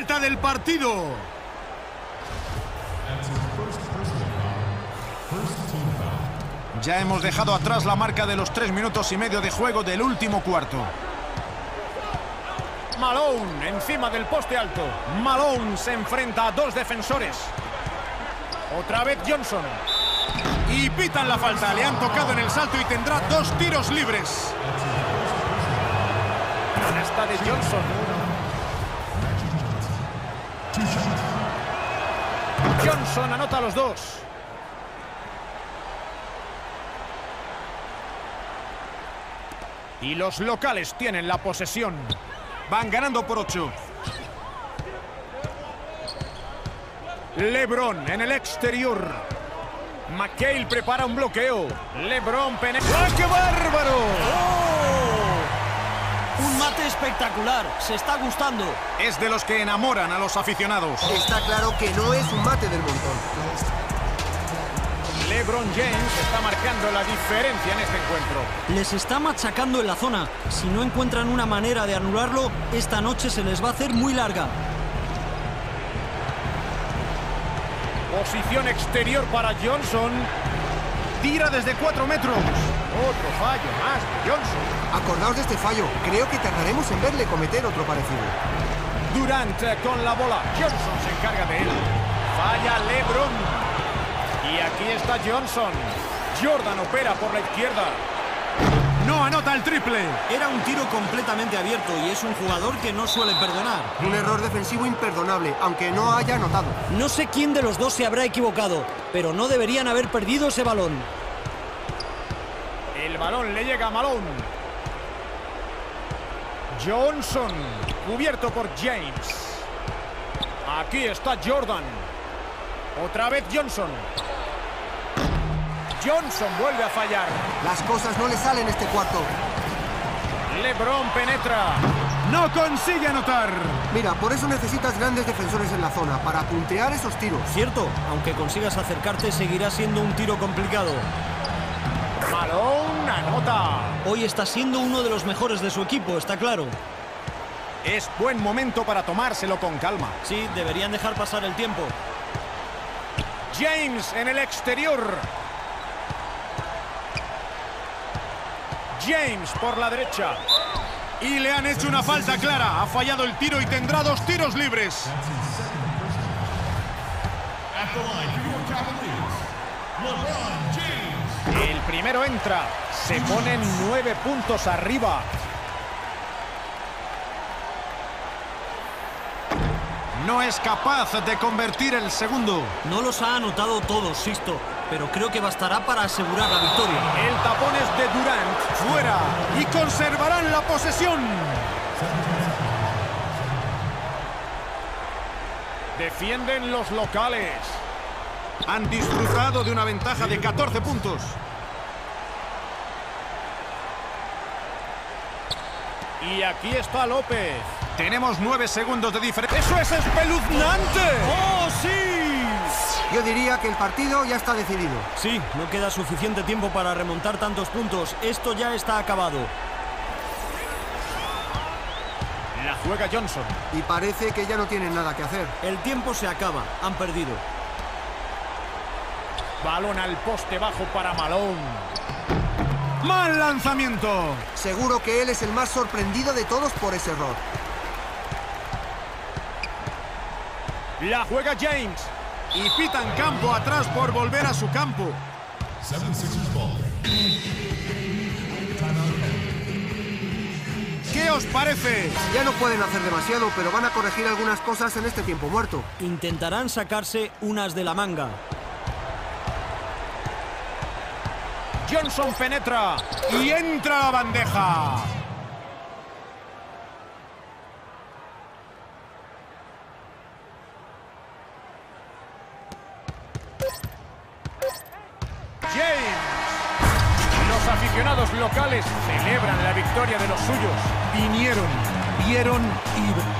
falta del partido. Ya hemos dejado atrás la marca de los tres minutos y medio de juego del último cuarto. Malone encima del poste alto. Malone se enfrenta a dos defensores. Otra vez Johnson. Y pitan la falta. Le han tocado en el salto y tendrá dos tiros libres. De Johnson. Johnson anota los dos. Y los locales tienen la posesión. Van ganando por ocho. LeBron en el exterior. McHale prepara un bloqueo. LeBron penetra. ¡Ah, qué bárbaro! Un mate espectacular. Se está gustando. Es de los que enamoran a los aficionados. Está claro que no es un mate del montón. LeBron James está marcando la diferencia en este encuentro. Les está machacando en la zona. Si no encuentran una manera de anularlo, esta noche se les va a hacer muy larga. Posición exterior para Johnson. Tira desde cuatro metros. Otro fallo más de Johnson. Acordaos de este fallo. Creo que tardaremos en verle cometer otro parecido. Durant con la bola. Johnson se encarga de él. Falla LeBron. Y aquí está Johnson. Jordan opera por la izquierda. No anota el triple. Era un tiro completamente abierto y es un jugador que no suele perdonar. Un error defensivo imperdonable, aunque no haya anotado. No sé quién de los dos se habrá equivocado, pero no deberían haber perdido ese balón. El balón le llega a Malone. Johnson, cubierto por James. Aquí está Jordan. Otra vez Johnson. Johnson vuelve a fallar. Las cosas no le salen este cuarto. LeBron penetra. No consigue anotar. Mira, por eso necesitas grandes defensores en la zona, para puntear esos tiros. Cierto, aunque consigas acercarte, seguirá siendo un tiro complicado. Malone anota. Hoy está siendo uno de los mejores de su equipo, está claro. Es buen momento para tomárselo con calma. Sí, deberían dejar pasar el tiempo. James en el exterior. James por la derecha. Y le han hecho una falta clara. Ha fallado el tiro y tendrá dos tiros libres. El primero entra. Se ponen nueve puntos arriba. No es capaz de convertir el segundo. No los ha anotado todos, Sisto, pero creo que bastará para asegurar la victoria. El tapón es de Durant. Fuera. Y conservarán la posesión. Defienden los locales. Han disfrutado de una ventaja de 14 puntos. Y aquí está López. Tenemos nueve segundos de diferencia. ¡Eso es espeluznante! ¡Oh, sí! Yo diría que el partido ya está decidido. Sí, no queda suficiente tiempo para remontar tantos puntos. Esto ya está acabado. La juega Johnson. Y parece que ya no tienen nada que hacer. El tiempo se acaba. Han perdido. Balón al poste bajo para Malone. ¡Mal lanzamiento! Seguro que él es el más sorprendido de todos por ese error. La juega James. Y pitan campo atrás por volver a su campo. ¿Qué os parece? Ya no pueden hacer demasiado, pero van a corregir algunas cosas en este tiempo muerto. Intentarán sacarse unas de la manga. Johnson penetra. Y entra la bandeja. James. Los aficionados locales celebran la victoria de los suyos. Vinieron, vieron y...